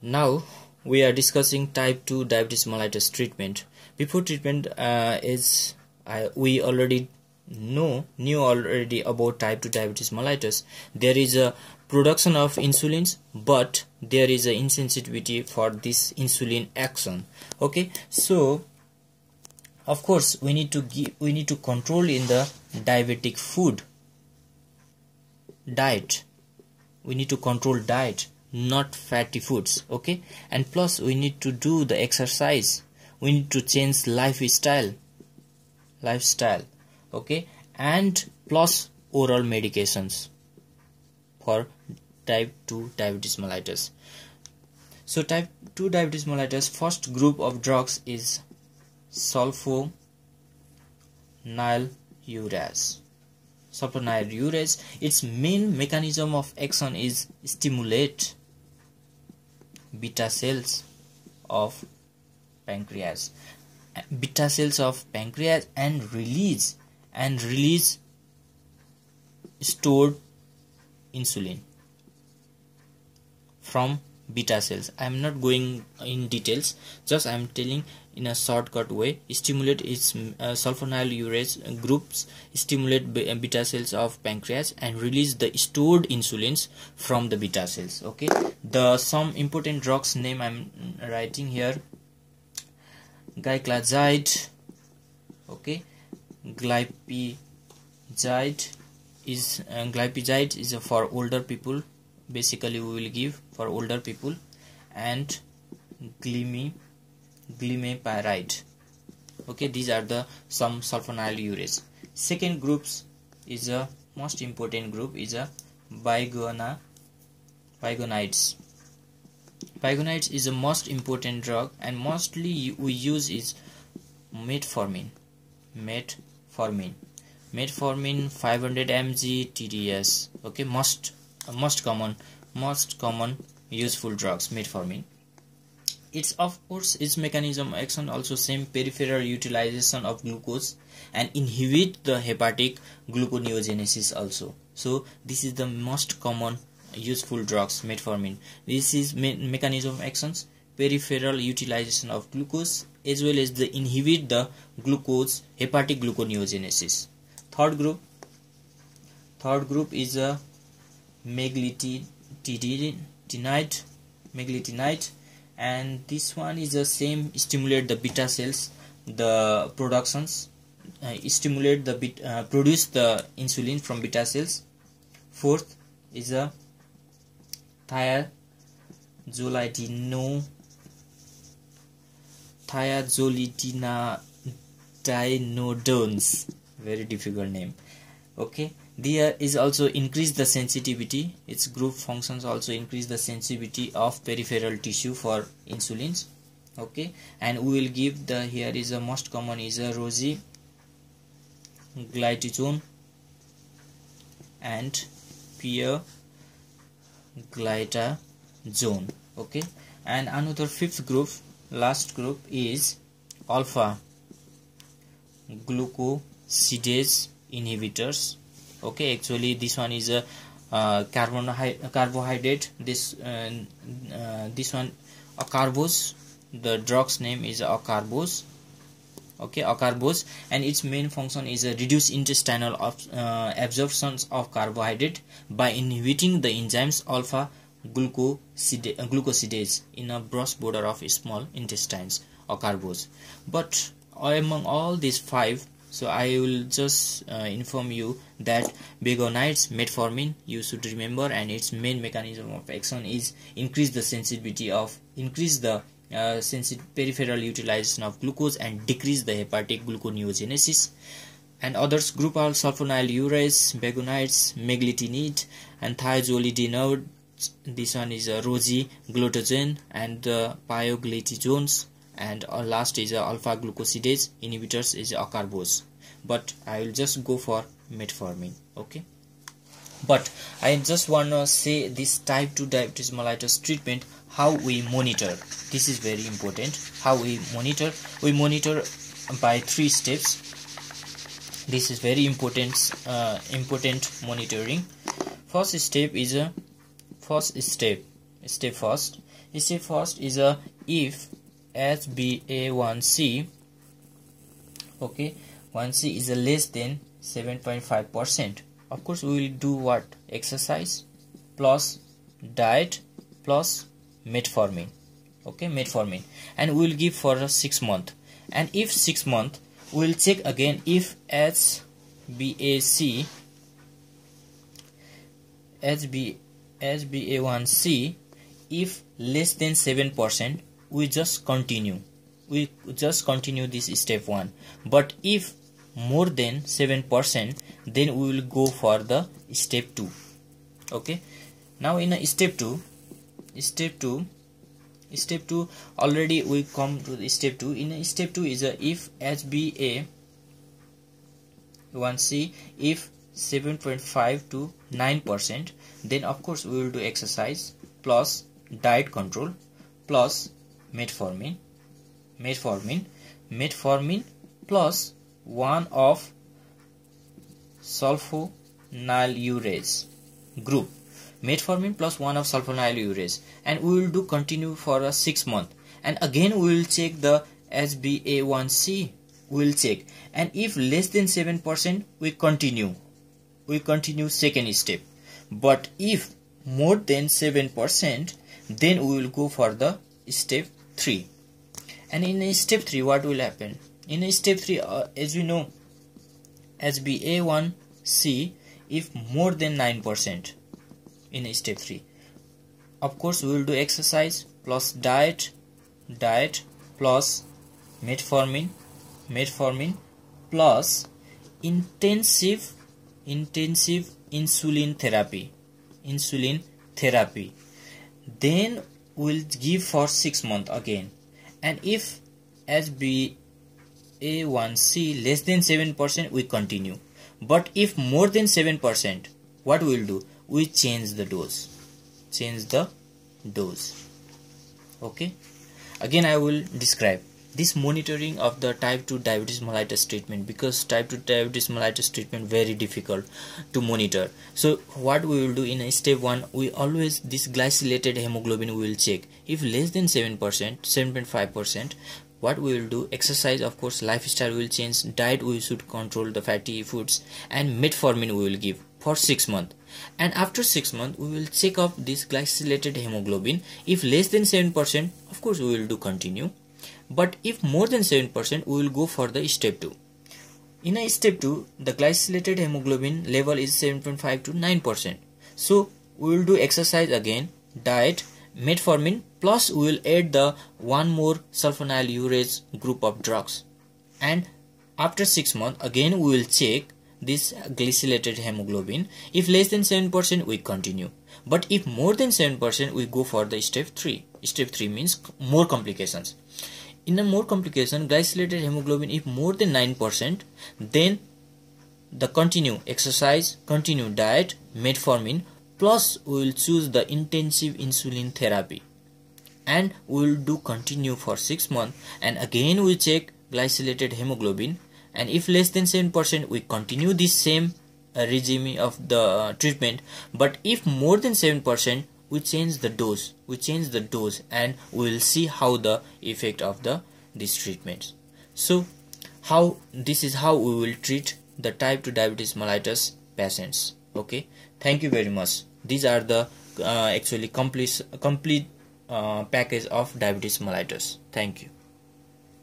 now we are discussing type 2 diabetes mellitus treatment. Before treatment uh, is uh, we already know knew already about type 2 diabetes mellitus. There is a production of insulins but there is a insensitivity for this insulin action. Okay? So of course we need to give we need to control in the diabetic food. Diet. We need to control diet not fatty foods okay? And plus we need to do the exercise. We need to change lifestyle. Lifestyle okay? And plus oral medications for type 2 diabetes mellitus. So type 2 diabetes mellitus first group of drugs is sulfonylureas. Sulfonylureas its main mechanism of action is stimulate beta cells of pancreas. Beta cells of pancreas and release and release stored insulin from beta cells. I am not going in details. Just i am telling in a shortcut way. Stimulate its uh, sulfonylureas groups stimulate uh, beta cells of pancreas and release the stored insulins from the beta cells okay? The some important drugs name i'm writing here. Gliclazide okay? Glipizide is uh, glipizide is for older people basically we will give for older people and glimi glimepiride okay these are the some sulfonylureas second groups is a most important group is a bigona biguanides biguanides is the most important drug and mostly we use is metformin metformin. Metformin 500 mg tds okay most most common most common useful drugs metformin it's of course its mechanism action also same peripheral utilization of glucose and inhibit the hepatic gluconeogenesis also. So this is the most common useful drugs metformin this is me mechanism actions peripheral utilization of glucose as well as the inhibit the glucose hepatic gluconeogenesis. Third group third group is a meglititinide meglitinide and this one is the same stimulate the beta cells the productions uh, stimulate the bit uh, produce the insulin from beta cells. Fourth is a thiazolidino thiazolidinodinones very difficult name. Okay there is also increase the sensitivity. Its group functions also increase the sensitivity of peripheral tissue for insulins okay? And we will give the here is the most common is a rosy glitazone and peer glitazone okay? And another fifth group last group is alpha glucosidase inhibitors okay actually this one is a uh, carbon carbohydrate. This uh, uh, this one acarbose. The drug's name is acarbose. Okay acarbose. And its main function is a reduce intestinal uh, absorption of carbohydrate by inhibiting the enzymes alpha glucosidase, uh, glucosidase in a brush border of small intestines acarbose. But among all these five so I will just uh, inform you that biguanides metformin you should remember and its main mechanism of action is increase the sensitivity of increase the uh, peripheral utilization of glucose and decrease the hepatic gluconeogenesis. And others group are sulfonylureas, biguanides, meglitinide and thiazolidinode. This one is a rosy glutagen and the pioglitazones and last is alpha glucosidase inhibitors is acarbose. But i will just go for metformin okay? But i just want to say this type 2 diabetes mellitus treatment how we monitor. This is very important. How we monitor. We monitor by three steps. This is very important uh, important monitoring. First step is a first step step first. Step first is a if HbA1c okay 1c is a less than 7.5 percent. Of course we will do what? Exercise plus diet plus metformin. Okay metformin. And we will give for a six month. And if six month we will check again if HbAc HB HbA1c if less than 7% we just continue. We just continue this step 1 but if more than 7% then we will go for the step 2 okay? Now in a step 2 step 2 step 2 already we come to the step 2 in a step 2 is a if HbA 1c if 7.5 to 9 percent then of course we will do exercise plus diet control plus metformin metformin metformin plus one of sulfonylureas group. Metformin plus one of sulfonylureas and we will do continue for a six month. And again we will check the HbA1c we will check. And if less than 7% we continue. We continue second step. But if more than 7% then we will go for the step 3 and in step 3 what will happen? In step 3 uh, as we know HbA1c if more than 9% in step 3 of course we will do exercise plus diet diet plus metformin metformin plus intensive intensive insulin therapy insulin therapy. Then we'll give for 6 months again. And if HbA1c less than 7% we continue. But if more than 7% what we'll do? We change the dose. Change the dose. Okay? Again I will describe this monitoring of the type 2 diabetes mellitus treatment because type 2 diabetes mellitus treatment very difficult to monitor. So what we will do in step 1 we always this glycolated hemoglobin we will check. If less than 7% 7.5% what we will do exercise of course lifestyle will change diet we should control the fatty foods and metformin we will give for 6 months and after 6 months we will check up this glycolated hemoglobin. If less than 7% of course we will do continue but if more than 7% we will go for the step 2 in a step 2 the glycolated hemoglobin level is 7.5 to 9% so we will do exercise again diet metformin plus we will add the one more sulfonylureas group of drugs. And after 6 months again we will check this glycolated hemoglobin. If less than 7% we continue but if more than 7% we go for the step 3 step 3 means more complications. In a more complication glycolated hemoglobin if more than 9% then the continue exercise continue diet metformin plus we will choose the intensive insulin therapy. And we will do continue for 6 months. And again we check glycolated hemoglobin. And if less than 7% we continue this same regime of the uh, treatment. But if more than 7% we change the dose. We change the dose and we will see how the effect of the these treatments. So how this is how we will treat the type 2 diabetes mellitus patients. Okay? Thank you very much. These are the uh, actually complete complete uh, package of diabetes mellitus. Thank you